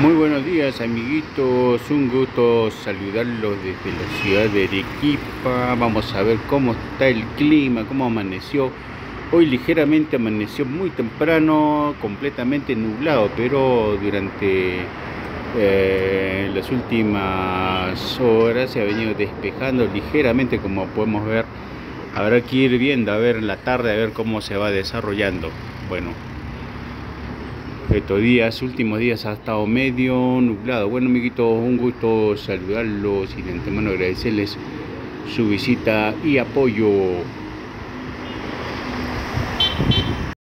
Muy buenos días amiguitos, un gusto saludarlos desde la ciudad de Arequipa. Vamos a ver cómo está el clima, cómo amaneció. Hoy ligeramente amaneció muy temprano, completamente nublado, pero durante eh, las últimas horas se ha venido despejando ligeramente como podemos ver. Habrá que ir viendo a ver la tarde, a ver cómo se va desarrollando. Bueno, estos días, últimos días ha estado medio nublado. Bueno, amiguitos, un gusto saludarlos y de antemano agradecerles su visita y apoyo